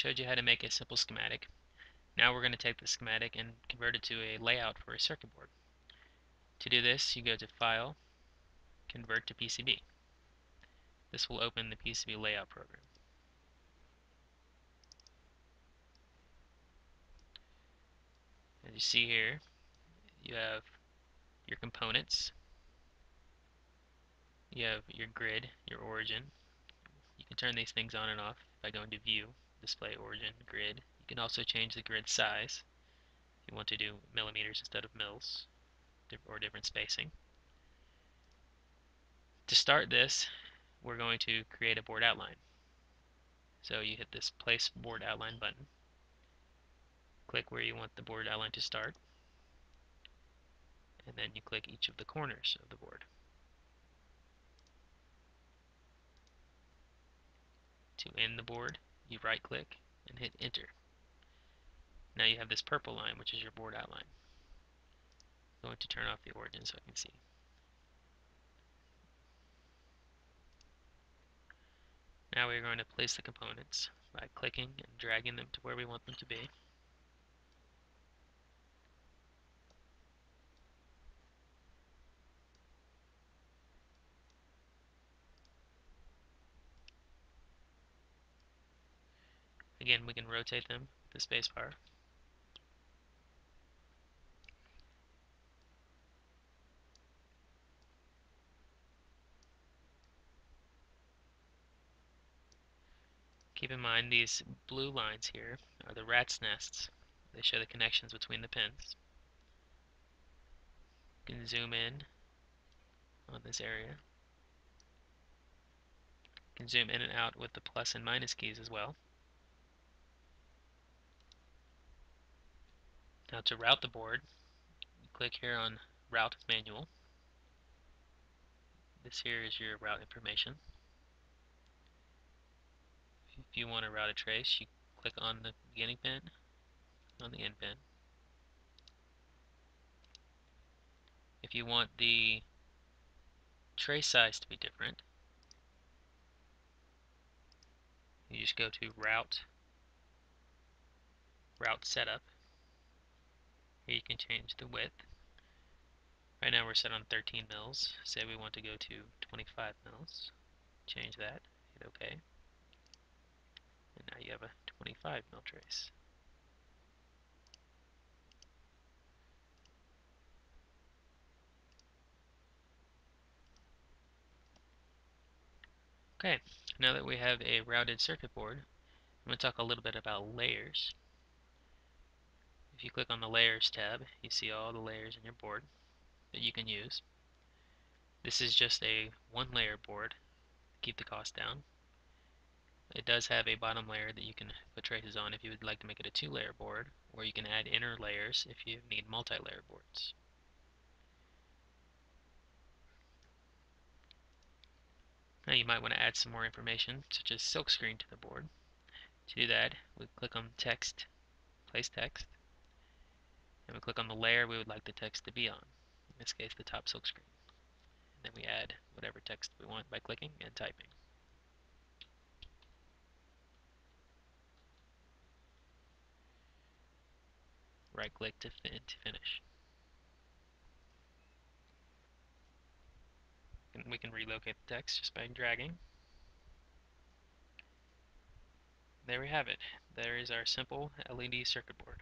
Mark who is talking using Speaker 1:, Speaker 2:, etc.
Speaker 1: Showed you how to make a simple schematic. Now we're going to take the schematic and convert it to a layout for a circuit board. To do this, you go to File, Convert to PCB. This will open the PCB layout program. As you see here, you have your components, you have your grid, your origin. You can turn these things on and off by going to View, display origin, grid. You can also change the grid size if you want to do millimeters instead of mils or different spacing. To start this, we're going to create a board outline. So you hit this place board outline button. Click where you want the board outline to start. And then you click each of the corners of the board. To end the board, you right click and hit enter. Now you have this purple line, which is your board outline. I'm going to turn off the origin so I can see. Now we're going to place the components by clicking and dragging them to where we want them to be. Again, we can rotate them the spacebar. Keep in mind these blue lines here are the rat's nests. They show the connections between the pins. You can zoom in on this area. You can zoom in and out with the plus and minus keys as well. Now to route the board, click here on Route Manual. This here is your route information. If you want to route a trace, you click on the beginning pin, on the end pin. If you want the trace size to be different, you just go to Route, Route Setup, you can change the width. Right now we're set on 13 mils. Say we want to go to 25 mils. Change that. Hit OK. And now you have a 25 mil trace. Okay, now that we have a routed circuit board, I'm going to talk a little bit about layers. If you click on the Layers tab, you see all the layers in your board that you can use. This is just a one layer board keep the cost down. It does have a bottom layer that you can put traces on if you would like to make it a two layer board, or you can add inner layers if you need multi-layer boards. Now you might want to add some more information, such as silkscreen to the board. To do that, we click on text, place text, and we click on the layer we would like the text to be on. In this case, the top silk screen. And then we add whatever text we want by clicking and typing. Right click to, fin to finish. And we can relocate the text just by dragging. There we have it. There is our simple LED circuit board.